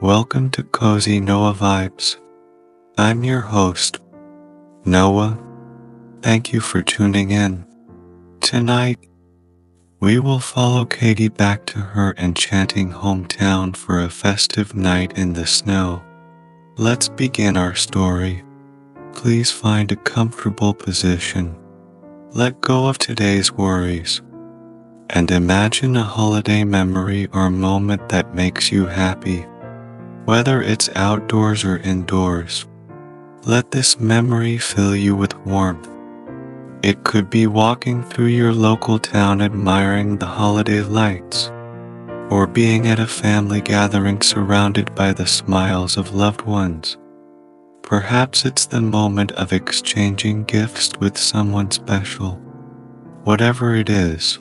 Welcome to Cozy Noah Vibes. I'm your host, Noah. Thank you for tuning in. Tonight, we will follow Katie back to her enchanting hometown for a festive night in the snow. Let's begin our story. Please find a comfortable position. Let go of today's worries and imagine a holiday memory or moment that makes you happy. Whether it's outdoors or indoors, let this memory fill you with warmth. It could be walking through your local town admiring the holiday lights, or being at a family gathering surrounded by the smiles of loved ones. Perhaps it's the moment of exchanging gifts with someone special. Whatever it is,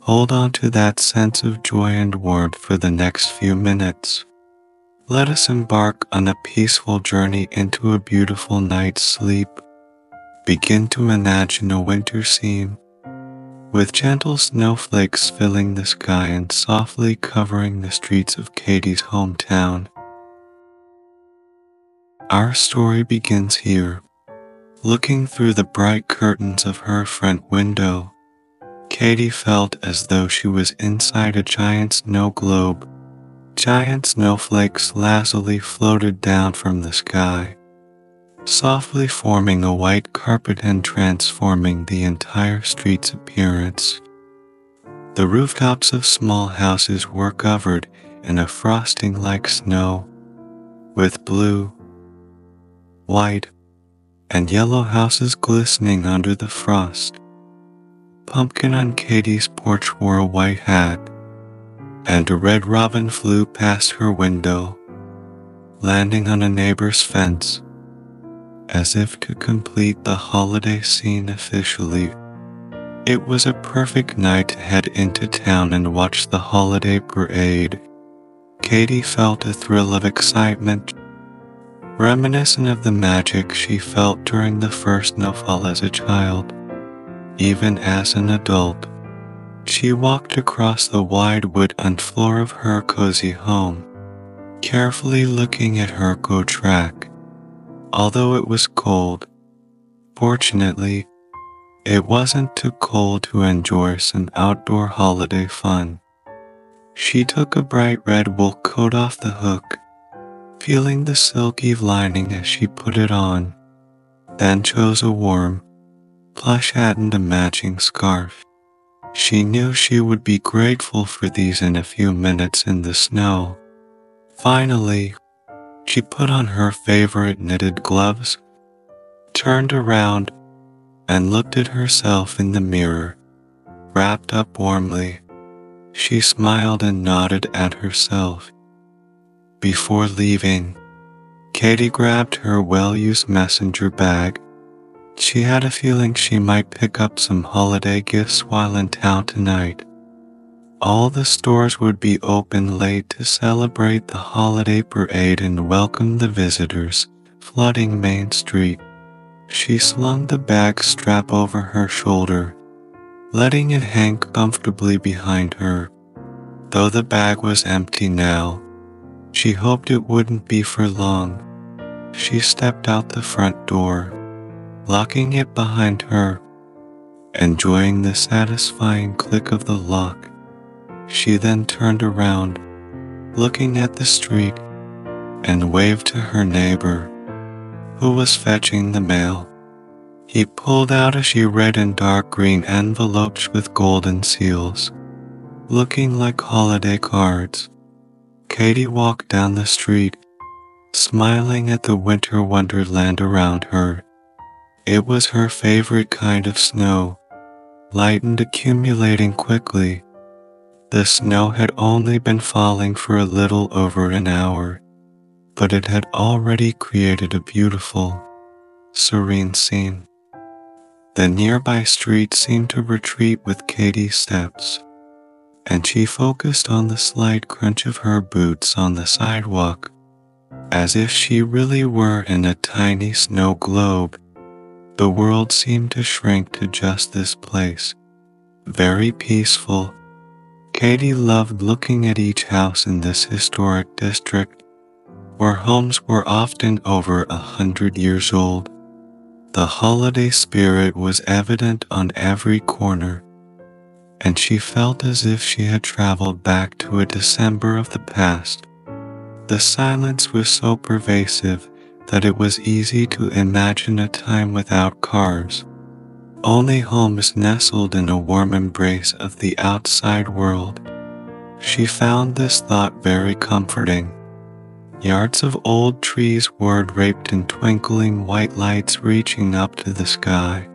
hold on to that sense of joy and warmth for the next few minutes. Let us embark on a peaceful journey into a beautiful night's sleep. Begin to imagine a winter scene with gentle snowflakes filling the sky and softly covering the streets of Katie's hometown. Our story begins here. Looking through the bright curtains of her front window, Katie felt as though she was inside a giant snow globe. Giant snowflakes lazily floated down from the sky, softly forming a white carpet and transforming the entire street's appearance. The rooftops of small houses were covered in a frosting like snow, with blue, white, and yellow houses glistening under the frost. Pumpkin on Katie's porch wore a white hat, and a red robin flew past her window, landing on a neighbor's fence. As if to complete the holiday scene officially, it was a perfect night to head into town and watch the holiday parade. Katie felt a thrill of excitement reminiscent of the magic she felt during the first snowfall as a child. Even as an adult, she walked across the wide wooden floor of her cozy home, carefully looking at her go track. Although it was cold, fortunately, it wasn't too cold to enjoy some outdoor holiday fun. She took a bright red wool coat off the hook feeling the silky lining as she put it on, then chose a warm, plush hat and a matching scarf. She knew she would be grateful for these in a few minutes in the snow. Finally, she put on her favorite knitted gloves, turned around, and looked at herself in the mirror. Wrapped up warmly, she smiled and nodded at herself. Before leaving, Katie grabbed her well used messenger bag. She had a feeling she might pick up some holiday gifts while in town tonight. All the stores would be open late to celebrate the holiday parade and welcome the visitors flooding Main Street. She slung the bag strap over her shoulder, letting it hang comfortably behind her. Though the bag was empty now, she hoped it wouldn't be for long. She stepped out the front door, locking it behind her, enjoying the satisfying click of the lock. She then turned around, looking at the street, and waved to her neighbor, who was fetching the mail. He pulled out a few red and dark green envelopes with golden seals, looking like holiday cards. Katie walked down the street, smiling at the winter wonderland around her. It was her favorite kind of snow, light and accumulating quickly. The snow had only been falling for a little over an hour, but it had already created a beautiful, serene scene. The nearby street seemed to retreat with Katie's steps and she focused on the slight crunch of her boots on the sidewalk, as if she really were in a tiny snow globe. The world seemed to shrink to just this place, very peaceful. Katie loved looking at each house in this historic district, where homes were often over a hundred years old. The holiday spirit was evident on every corner, and she felt as if she had traveled back to a December of the past. The silence was so pervasive that it was easy to imagine a time without cars. Only homes nestled in a warm embrace of the outside world. She found this thought very comforting. Yards of old trees were draped in twinkling white lights reaching up to the sky.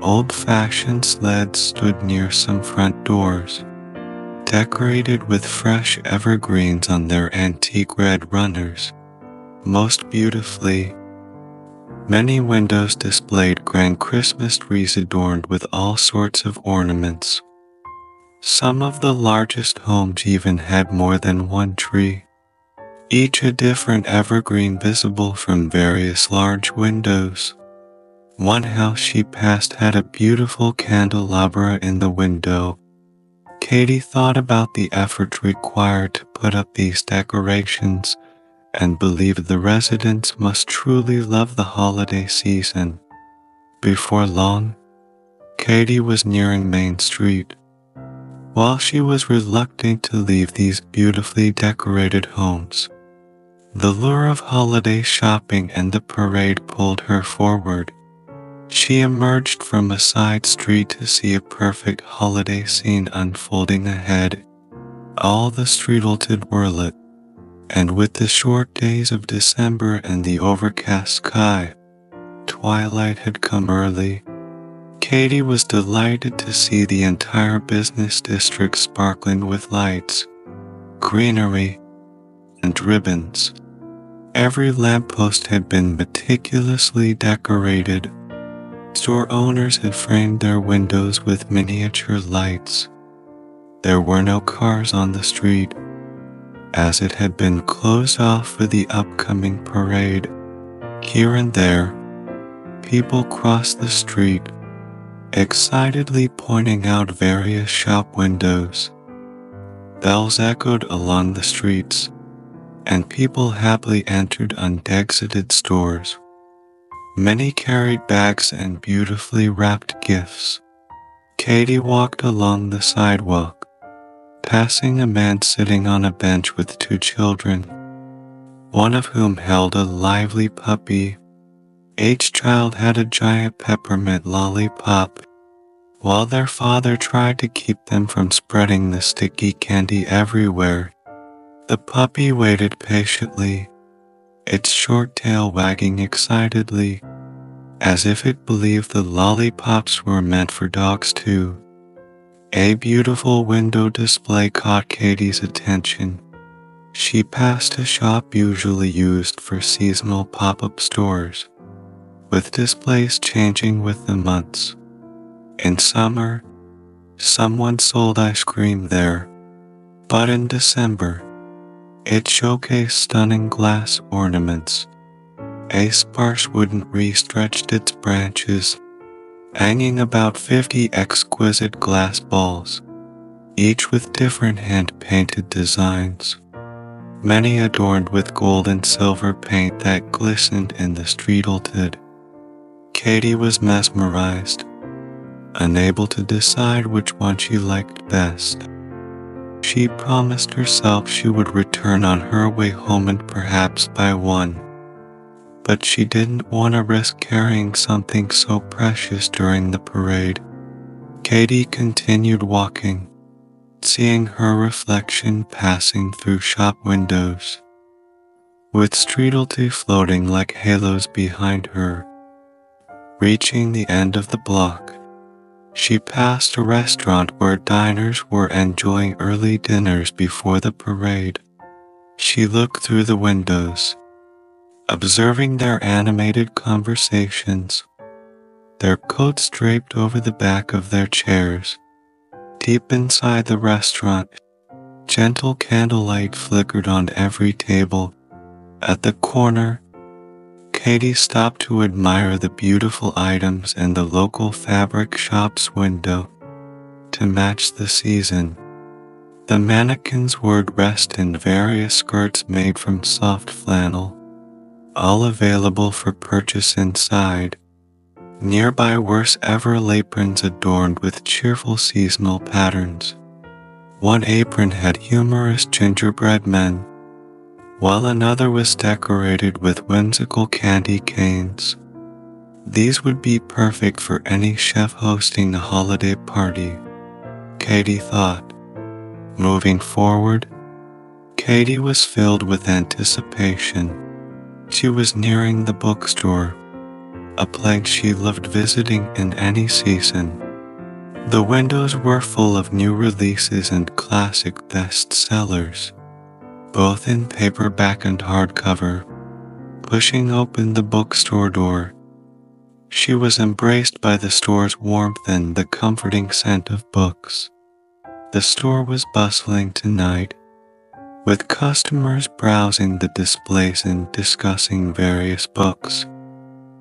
Old fashioned sleds stood near some front doors, decorated with fresh evergreens on their antique red runners. Most beautifully, many windows displayed grand Christmas trees adorned with all sorts of ornaments. Some of the largest homes even had more than one tree, each a different evergreen visible from various large windows. One house she passed had a beautiful candelabra in the window. Katie thought about the effort required to put up these decorations and believed the residents must truly love the holiday season. Before long, Katie was nearing Main Street. While she was reluctant to leave these beautifully decorated homes, the lure of holiday shopping and the parade pulled her forward. She emerged from a side street to see a perfect holiday scene unfolding ahead. All the streetleted were lit, and with the short days of December and the overcast sky, twilight had come early. Katie was delighted to see the entire business district sparkling with lights, greenery, and ribbons. Every lamppost had been meticulously decorated. Store owners had framed their windows with miniature lights. There were no cars on the street, as it had been closed off for the upcoming parade. Here and there, people crossed the street excitedly pointing out various shop windows. Bells echoed along the streets, and people happily entered undexited stores. Many carried bags and beautifully wrapped gifts. Katie walked along the sidewalk, passing a man sitting on a bench with two children, one of whom held a lively puppy each child had a giant peppermint lollipop, while their father tried to keep them from spreading the sticky candy everywhere. The puppy waited patiently, its short tail wagging excitedly, as if it believed the lollipops were meant for dogs too. A beautiful window display caught Katie's attention. She passed a shop usually used for seasonal pop up stores with displays changing with the months. In summer, someone sold ice cream there, but in December, it showcased stunning glass ornaments. A sparse wooden tree stretched its branches, hanging about 50 exquisite glass balls, each with different hand-painted designs many adorned with gold and silver paint that glistened in the streetleted. Katie was mesmerized, unable to decide which one she liked best. She promised herself she would return on her way home and perhaps buy one. But she didn't want to risk carrying something so precious during the parade. Katie continued walking, seeing her reflection passing through shop windows. With Streetlety floating like halos behind her, Reaching the end of the block, she passed a restaurant where diners were enjoying early dinners before the parade. She looked through the windows, observing their animated conversations, their coats draped over the back of their chairs. Deep inside the restaurant, gentle candlelight flickered on every table. At the corner, Katie stopped to admire the beautiful items in the local fabric shop's window. To match the season, The mannequins would rest in various skirts made from soft flannel, all available for purchase inside. Nearby worse ever aprons adorned with cheerful seasonal patterns. One apron had humorous gingerbread men, while another was decorated with whimsical candy canes. These would be perfect for any chef hosting a holiday party, Katie thought. Moving forward, Katie was filled with anticipation. She was nearing the bookstore, a place she loved visiting in any season. The windows were full of new releases and classic bestsellers, both in paperback and hardcover. Pushing open the bookstore door, she was embraced by the store's warmth and the comforting scent of books. The store was bustling tonight, with customers browsing the displays and discussing various books.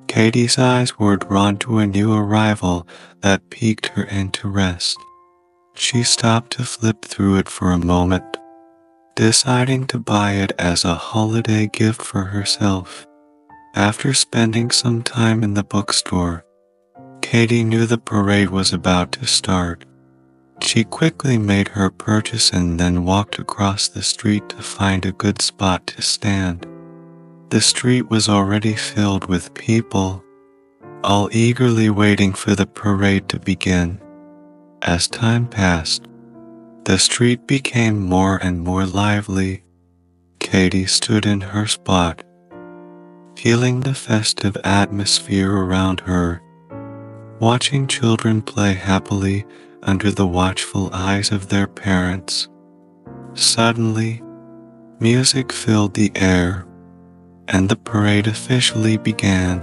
Katie's eyes were drawn to a new arrival that piqued her interest. She stopped to flip through it for a moment, deciding to buy it as a holiday gift for herself. After spending some time in the bookstore, Katie knew the parade was about to start. She quickly made her purchase and then walked across the street to find a good spot to stand. The street was already filled with people, all eagerly waiting for the parade to begin. As time passed, the street became more and more lively. Katie stood in her spot, feeling the festive atmosphere around her, watching children play happily under the watchful eyes of their parents. Suddenly, music filled the air and the parade officially began.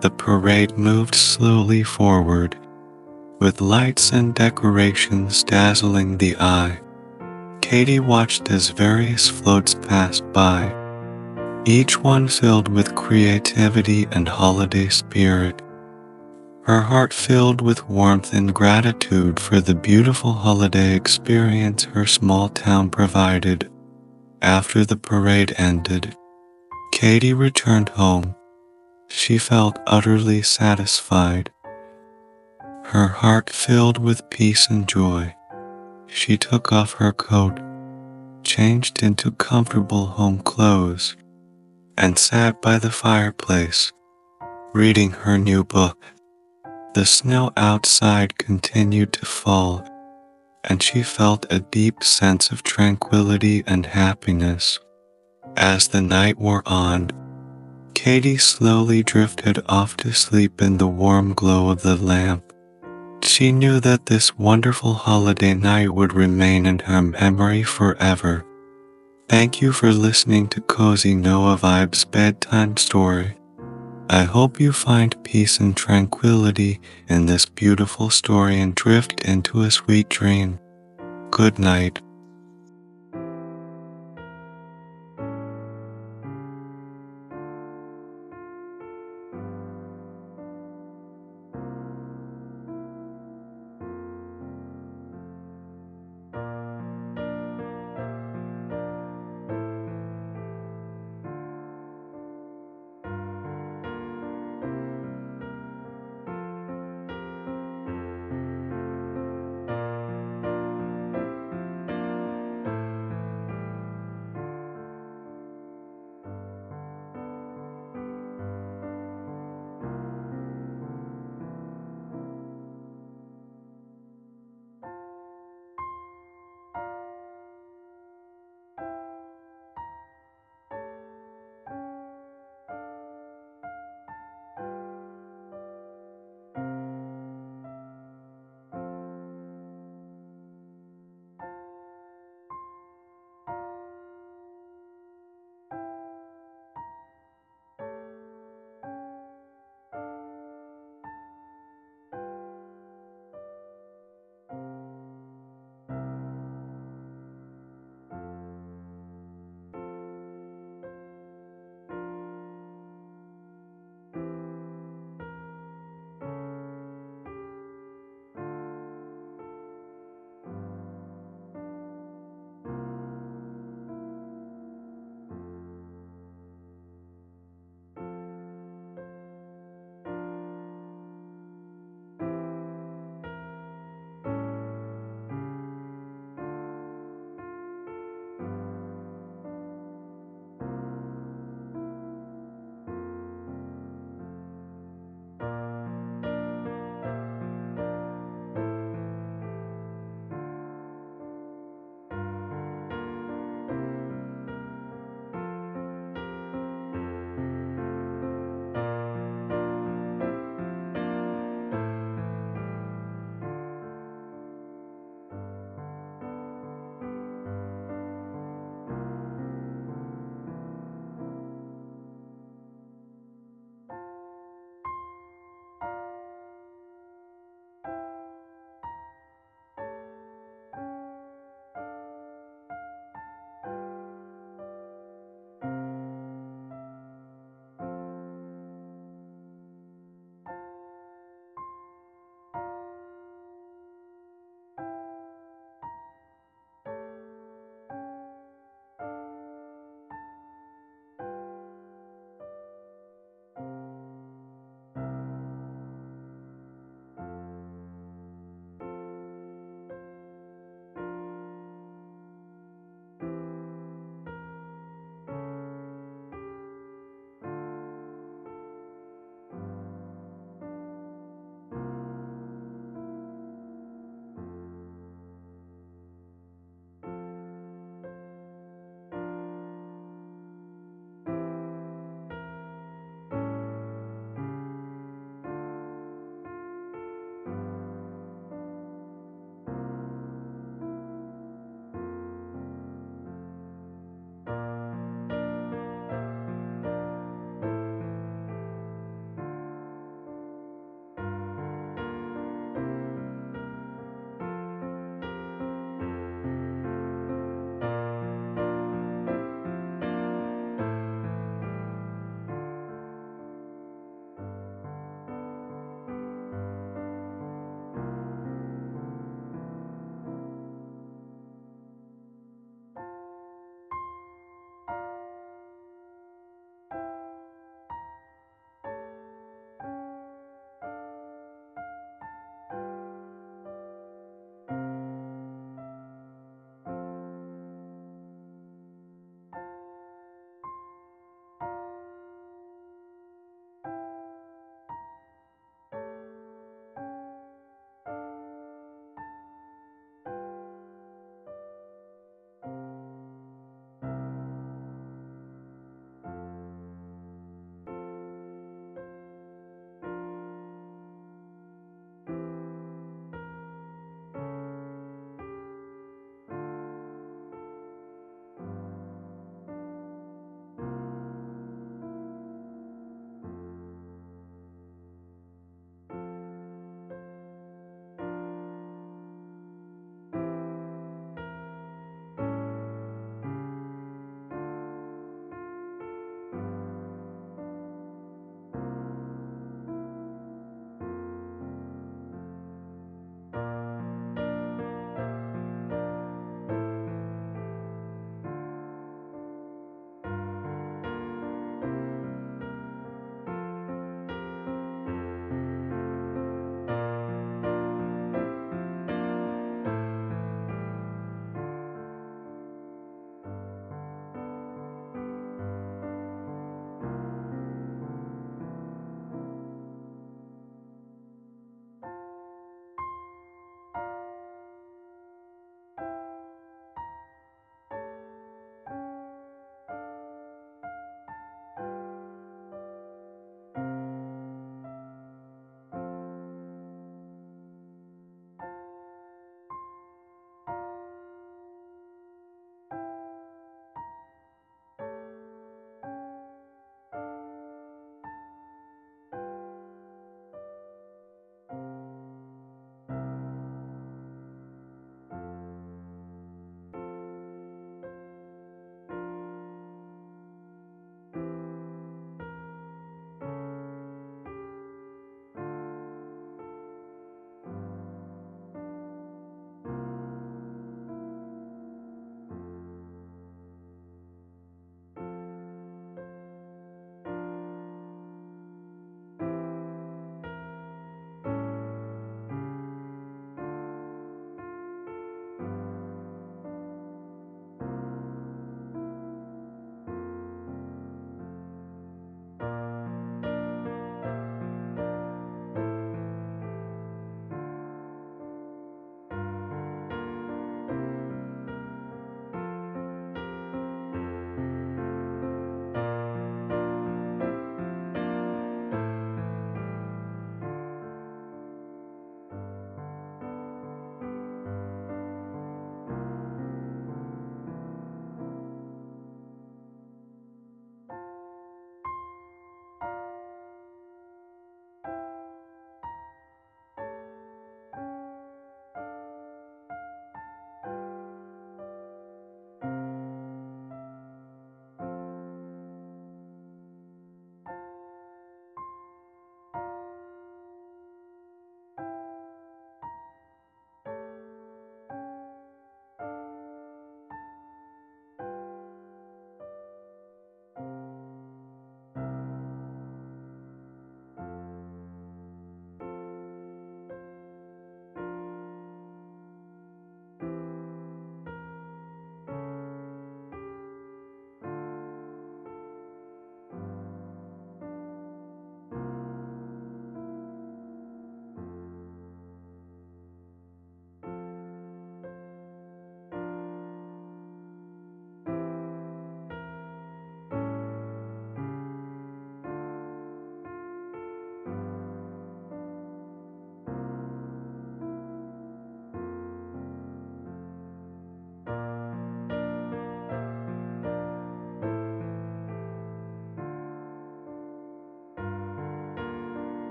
The parade moved slowly forward, with lights and decorations dazzling the eye. Katie watched as various floats passed by, each one filled with creativity and holiday spirit. Her heart filled with warmth and gratitude for the beautiful holiday experience her small town provided. After the parade ended, Katie returned home. She felt utterly satisfied, her heart filled with peace and joy. She took off her coat, changed into comfortable home clothes, and sat by the fireplace, reading her new book. The snow outside continued to fall, and she felt a deep sense of tranquility and happiness. As the night wore on, Katie slowly drifted off to sleep in the warm glow of the lamp. She knew that this wonderful holiday night would remain in her memory forever. Thank you for listening to Cozy Noah Vibes Bedtime Story. I hope you find peace and tranquility in this beautiful story and drift into a sweet dream. Good night.